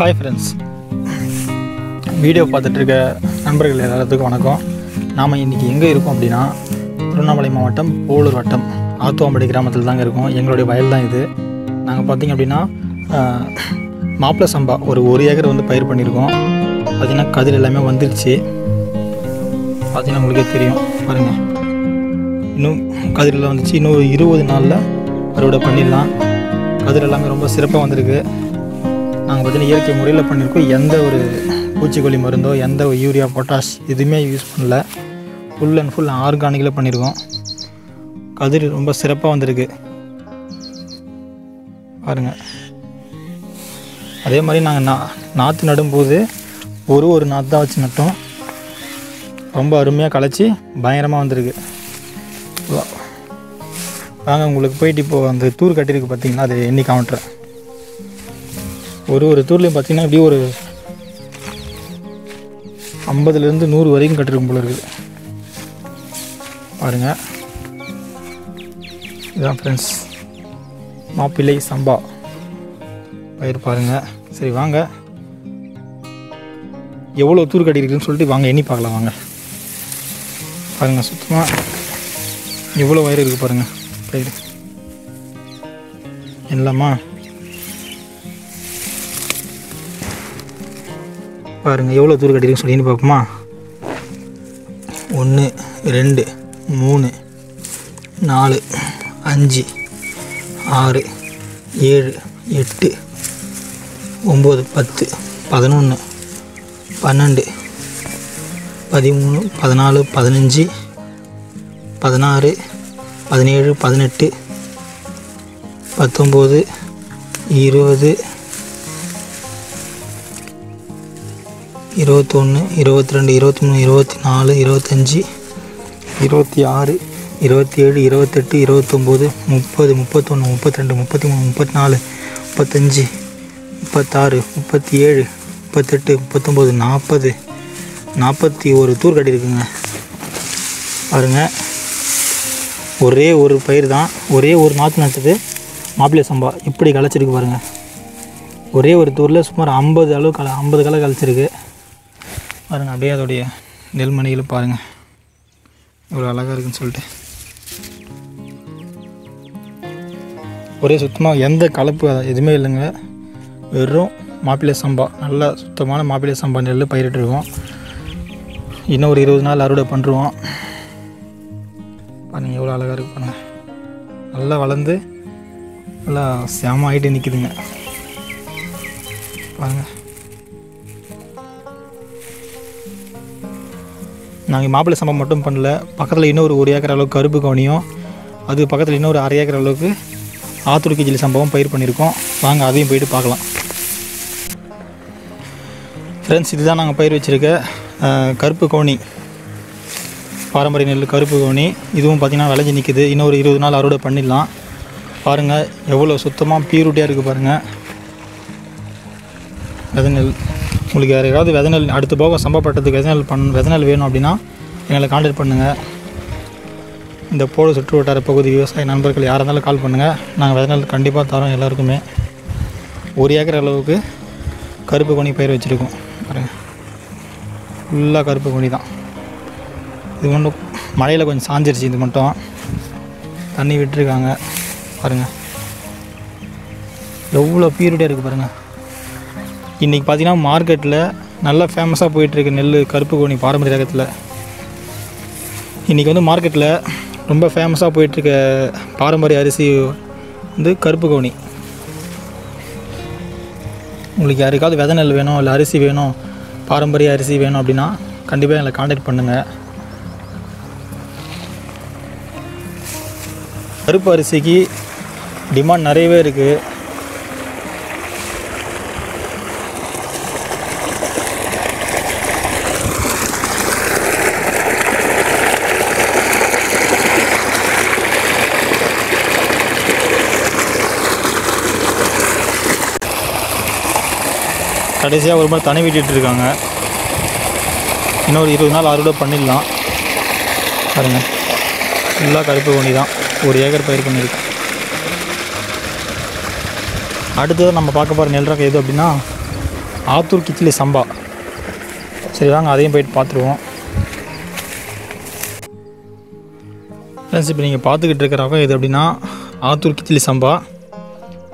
Hi friends video பார்த்துட்ருக்க நண்பர்கள் எல்லாத்துக்கும் வணக்கம். நாம் இன்றைக்கி எங்கே இருக்கோம் அப்படின்னா திருவண்ணாமலை மாவட்டம் போலூர் வட்டம் ஆத்துவாம்படி கிராமத்தில் தாங்க இருக்கோம். எங்களுடைய வயல் தான் இது. நாங்கள் பார்த்தீங்க அப்படின்னா மாப்பிள்ளை சம்பா ஒரு ஒரு ஏக்கர் வந்து பயிர் பண்ணியிருக்கோம். பார்த்திங்கன்னா கதிர் எல்லாமே வந்துருச்சு. பார்த்திங்கன்னா உங்களுக்கே தெரியும். பாருங்கள் இன்னும் கதிரெல்லாம் வந்துச்சு. இன்னும் இருபது நாளில் அறுவடை பண்ணிடலாம். கதிர் எல்லாமே ரொம்ப சிறப்பாக வந்திருக்கு. நாங்கள் பார்த்தீங்கன்னா இயற்கை முறையில் பண்ணியிருக்கோம் எந்த ஒரு பூச்சிக்கொல்லி மருந்தோ எந்த ஒரு யூரியா பொட்டாஷ் எதுவுமே யூஸ் பண்ணல. ஃபுல் அண்ட் ஃபுல் ஆர்கானிக்கில் பண்ணியிருக்கோம் கதிர் ரொம்ப சிறப்பாக வந்திருக்கு. பாருங்கள் அதே மாதிரி நாங்கள் நா நாற்று நடும்போது ஒரு ஒரு நாற்று தான் வச்சு நட்டோம். ரொம்ப அருமையாக களைச்சி பயங்கரமாக வந்திருக்கு. வாங்க உங்களுக்கு போயிட்டு இப்போது அந்த தூர் கட்டியிருக்கு பார்த்தீங்கன்னா அது எண்ணி காமிட்டுறேன் ஒரு ஒரு தூர்லையும் பார்த்தீங்கன்னா இப்படி ஒரு ஐம்பதுலேருந்து நூறு வரைக்கும் கட்டிருக்கும் போல இருக்குது. பாருங்க. இதுதான் ஃப்ரெண்ட்ஸ் மாப்பிள்ளை சம்பா. பயிர் பாருங்க. சரி வாங்க. எவ்வளோ தூர் கட்டியிருக்குன்னு சொல்லிட்டு வாங்க எண்ணி பார்க்கலாம் வாங்க. பாருங்கள் சுத்தமாக எவ்வளோ வயிறு இருக்குது பாருங்கள் பயிர். எல்லாமா? பாருங்கள் எவ்வளோ தூரம் கட்டிருக்குன்னு சொல்லி பார்ப்போமா? ஒன்று ரெண்டு மூணு நாலு அஞ்சு ஆறு ஏழு எட்டு ஒம்பது பத்து பதினொன்று பன்னெண்டு பதிமூணு பதினாலு பதினஞ்சு பதினாறு பதினேழு பதினெட்டு பத்தொம்போது இருபது இருபத்தொன்று இருபத்தி ரெண்டு இருபத்தி மூணு இருபத்தி நாலு இருபத்தஞ்சி இருபத்தி ஆறு இருபத்தி ஏழு இருபத்தெட்டு இருபத்தொம்போது முப்பது முப்பத்தொன்று முப்பத்தி ரெண்டு முப்பத்தி மூணு முப்பத்தி நாலு முப்பத்தஞ்சு முப்பத்தாறு முப்பத்தி ஏழு முப்பத்தெட்டு முப்பத்தொம்போது நாற்பது நாற்பத்தி ஒரு தூர் கட்டியிருக்குங்க. பாருங்க. ஒரே ஒரு பயிர் தான். ஒரே ஒரு நாற்று நட்டது மாப்பிள்ளை சம்பா. இப்படி களைச்சிருக்கு பாருங்கள் ஒரே ஒரு தூரில் சுமார் ஐம்பது அளவு கலை ஐம்பது களை கழிச்சிருக்கு பாருங்கள் அப்படியே அதோடைய நெல்மணிகளும் பாருங்கள் இவ்வளோ அழகாக இருக்குன்னு சொல்லிட்டு. ஒரே சுத்தமாக எந்த கலப்பு எதுவுமே இல்லைங்க. வெறும் மாப்பிள்ளை சம்பா நல்ல சுத்தமான மாப்பிள்ளை சம்பா நெல் பயிரிட்டுருக்கோம் இன்னும் ஒரு இருபது நாள் அறுவடை பண்ணுருவோம் பாருங்கள் எவ்வளோ அழகாக இருக்கு பாருங்கள் நல்லா வளர்ந்து நல்லா செம ஆகிட்டு நிற்குதுங்க பாருங்கள் நாங்கள் மாப்பிள்ளை சம்பவம் மட்டும் பண்ணல. பக்கத்தில் இன்னொரு ஒரு ஏக்கர் அளவுக்கு கருப்பு கவனியும் அது பக்கத்தில் இன்னொரு அரை ஏக்கர் அளவுக்கு ஆத்துருக்கி ஜெல்லி சம்பவம் பயிர் பண்ணியிருக்கோம். வாங்க அதையும் போயிட்டு பார்க்கலாம். ஃப்ரெண்ட்ஸ் இதுதான் நாங்கள் பயிர் வச்சுருக்க கருப்பு கோணி பாரம்பரிய நெல் கருப்பு கோணி இதுவும் பார்த்திங்கன்னா விளைஞ்சி நிற்குது இன்னொரு இருபது நாள் அறுவடை பண்ணிடலாம். பாருங்கள் எவ்வளோ சுத்தமாக பியூரிட்டியாக இருக்குது பாருங்கள் அது நெல். உங்களுக்கு வேறு ஏதாவது விதநெல் அடுத்த போக சம்பவப்பட்டதுக்கு விதநெல் பண் வேணும் அப்படின்னா எங்களை காண்டாக்ட் பண்ணுங்கள் இந்த போடு சுற்று வட்டார பகுதி விவசாய நண்பர்கள் யாராக இருந்தாலும் கால் பண்ணுங்கள் நாங்கள் விதநெல் கண்டிப்பாக தரோம் எல்லாருக்குமே. ஒரு ஏக்கர் அளவுக்கு கருப்பு கொனி பயிர் வச்சுருக்கோம். பாருங்கள் ஃபுல்லாக கருப்பு கொனி தான். இது மட்டும் மழையில் கொஞ்சம் சாஞ்சிருச்சு இது மட்டும். தண்ணி விட்டுருக்காங்க. பாருங்கள் எவ்வளோ பியூரிட்டியாக இருக்குது பாருங்கள் இன்றைக்கி பார்த்திங்கன்னா மார்க்கெட்டில் நல்லா ஃபேமஸாக போயிட்டுருக்கு நெல் கருப்பு கோணி பாரம்பரிய ரகத்தில். இன்றைக்கி வந்து மார்க்கெட்டில் ரொம்ப ஃபேமஸாக போயிட்டுருக்க பாரம்பரிய அரிசி வந்து கருப்பு கோணி. உங்களுக்கு யாருக்காவது வித நெல் வேணும் இல்லை அரிசி வேணும் பாரம்பரிய அரிசி வேணும் அப்படின்னா கண்டிப்பாக எங்களை காண்டாக்ட் பண்ணுங்கள் கருப்பு அரிசிக்கு டிமாண்ட் நிறையவே இருக்குது கடைசியாக ஒரு மாதிரி தனி விட்டுட்டு இருக்காங்க இன்னொரு இருபது நாள் அறுவடை பண்ணிடலாம். பாருங்க. ஃபுல்லாக கருப்பு கொண்டி தான். ஒரு ஏக்கர் பயிர் பண்ணியிருக்கு அடுத்தது நம்ம பார்க்க போகிற நெல் ரகம் எது அப்படின்னா ஆத்தூர் கிச்சிலி சம்பா. சரி வாங்க அதையும் போயிட்டு பார்த்துருவோம். ஃப்ரெண்ட்ஸ் இப்போ நீங்கள் பார்த்துக்கிட்டு இருக்கிற ரகம் எது அப்படின்னா ஆத்தூர் கிச்சிலி சம்பா.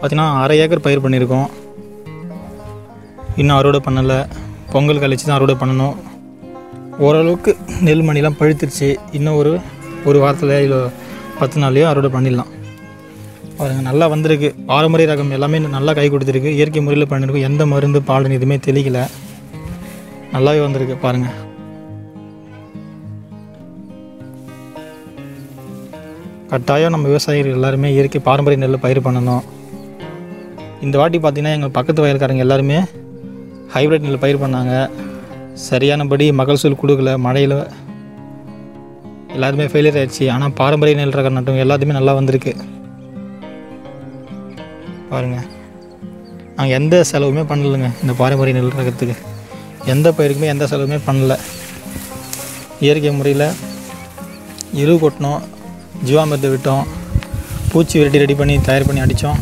பார்த்தீங்கன்னா அரை ஏக்கர் பயிர் பண்ணியிருக்கோம். இன்னும் அறுவடை பண்ணலை. பொங்கல் கழிச்சு தான் அறுவடை பண்ணணும். ஓரளவுக்கு நெல் மணிலாம் பழுத்துருச்சு. இன்னும் ஒரு ஒரு வாரத்தில் இல்லை பத்து நாள்லேயோ அறுவடை பண்ணிடலாம். பாருங்க நல்லா வந்திருக்கு. பாரம்பரிய ரகம் எல்லாமே நல்லா கை கொடுத்துருக்கு. இயற்கை முறையில் பண்ணியிருக்கோம் எந்த மருந்து பாலன் எதுவுமே தெளிக்கல. நல்லாவே வந்திருக்கு பாருங்கள் கட்டாயம் நம்ம விவசாயிகள் எல்லாருமே இயற்கை பாரம்பரிய நெல்லை பயிர் பண்ணணும். இந்த வாட்டி பார்த்திங்கன்னா எங்கள் பக்கத்து வயல்காரங்க எல்லாருமே ஹைப்ரிட் நெல் பயிர் பண்ணாங்க. சரியானபடி மகசூல் கொடுக்கல மழையில் எல்லாருமே ஃபெயிலியர் ஆயிடுச்சு. ஆனால் பாரம்பரிய நெல் ரக நட்டம் எல்லாத்துமே நல்லா வந்திருக்கு. பாருங்கள் நாங்கள் எந்த செலவுமே பண்ணலைங்க இந்த பாரம்பரிய நெல் ரகத்துக்கு. எந்த பயிருக்குமே எந்த செலவுமே பண்ணல. இயற்கை முறையில் எரு கொட்டினோம் ஜீவாமிரத்தை விட்டோம் பூச்சி விரட்டி ரெடி பண்ணி தயார் பண்ணி அடித்தோம்.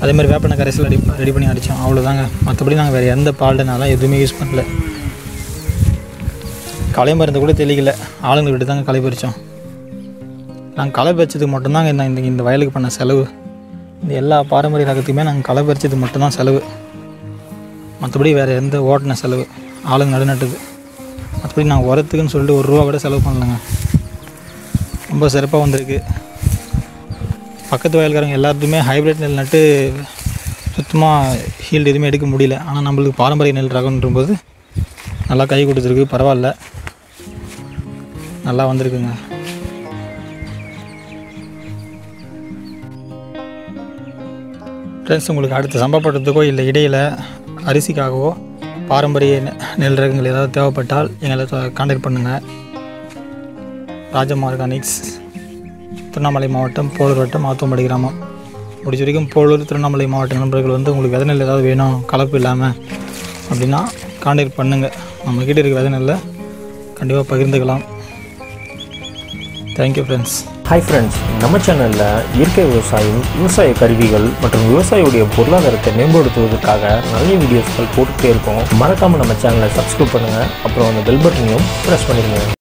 அதே மாதிரி வேப்பெண்ணெய் கரைசல் ரெடி ரெடி பண்ணி அடித்தோம். அவ்வளோதாங்க. மற்றபடி நாங்கள் வேறு எந்த பால்டனாலும் எதுவுமே யூஸ் பண்ணல. களை மருந்து கூட தெளிக்கல. ஆளுங்களை விட்டு தாங்க களை பறித்தோம் நாங்கள் களை பறிச்சதுக்கு மட்டும்தாங்க இந்த இந்த இந்த வயலுக்கு பண்ண செலவு. இந்த எல்லா பாரம்பரிய ரகத்துக்குமே நாங்கள் களை பறிச்சது மட்டும்தான் செலவு. மற்றபடி வேறு எந்த ஓட்டின செலவு. ஆளுங்க நடுநட்டுது. மற்றபடி நாங்கள் உரத்துக்குன்னு சொல்லிட்டு ஒரு ரூபா கூட செலவு பண்ணலங்க. ரொம்ப சிறப்பாக வந்திருக்கு. பக்கத்து வயல்காரங்க எல்லாத்துக்குமே ஹைப்ரிட் நெல் நட்டு சுத்தமாக ஹீல்டு எதுவுமே எடுக்க முடியல. ஆனால் நம்மளுக்கு பாரம்பரிய நெல் ரகம்ன்றபோது நல்லா கை கொடுத்துருக்கு. பரவாயில்ல. நல்லா வந்திருக்குங்க. ஃப்ரெண்ட்ஸ் உங்களுக்கு அடுத்த சம்பவப்பட்டதுக்கோ இல்லை இடையில் அரிசிக்காகவோ பாரம்பரிய நெ- நெல் ரகங்கள் ஏதாவது தேவைப்பட்டால் எங்களை கான்டாக்ட் பண்ணுங்கள் ராஜம் ஆர்கானிக்ஸ் திருவண்ணாமலை மாவட்டம் போலூர் வட்டம் ஆத்தோம்படி கிராமம். முடிச்ச வரைக்கும் போலூர் திருவண்ணாமலை மாவட்ட நண்பர்கள் வந்து உங்களுக்கு விதை நெல் ஏதாவது வேணும் கலப்பு இல்லாமல் அப்படின்னா காண்டாக்ட் பண்ணுங்கள் நம்மக்கிட்ட இருக்க விதை நெல்லை கண்டிப்பாக பகிர்ந்துக்கலாம். தேங்க்யூ ஃப்ரெண்ட்ஸ் ஹாய் ஃப்ரெண்ட்ஸ் நம்ம சேனலில் இயற்கை விவசாயம் விவசாய கருவிகள் மற்றும் விவசாயியுடைய பொருளாதாரத்தை மேம்படுத்துவதற்காக நிறைய வீடியோஸ்கள் போட்டுகிட்டே இருக்கோம். மறக்காமல் நம்ம சேனலை சப்ஸ்கிரைப் பண்ணுங்கள் அப்புறம் அந்த பெல் பட்டனையும் ப்ரெஸ் பண்ணிடுங்க